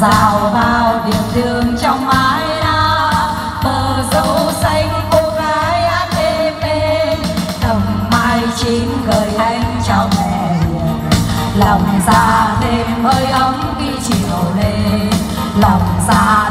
rào vào điểm đường trong mái lá bờ dâu xanh cô gái atp tầm mai chín gợi anh chào mẹ lòng già thêm hơi ấm khi chiều lên. Lòng già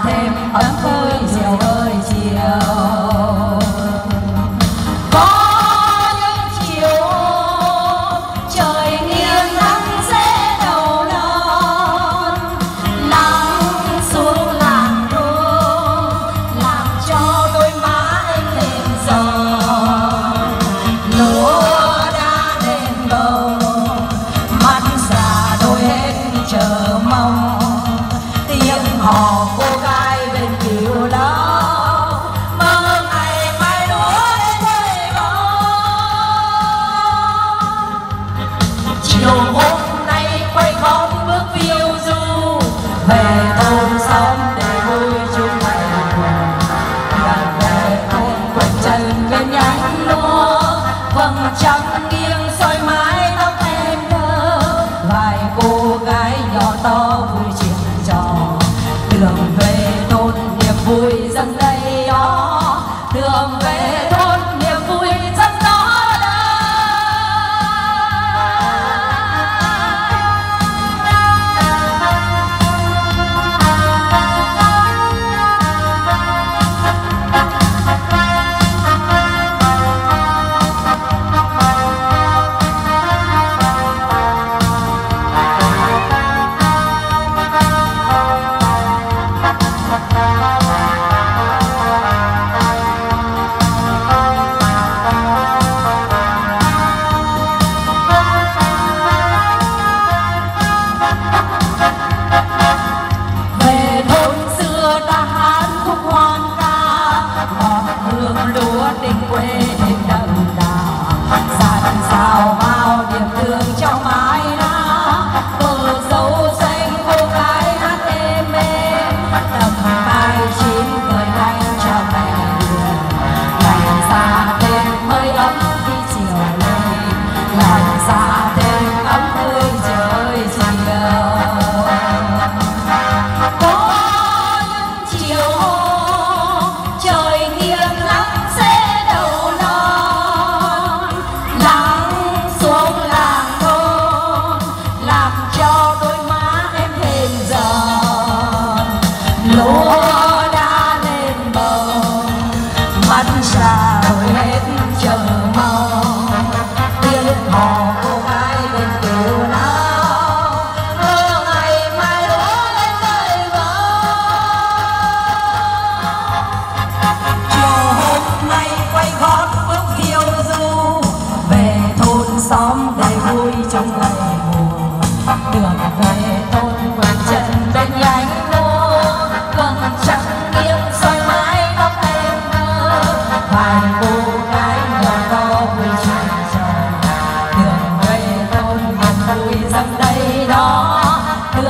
trắng lúa vầng trắng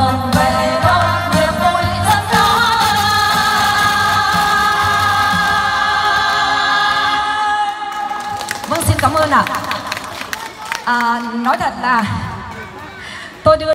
Vâng, cảm ơn ạ à. à, nói thật là tôi đưa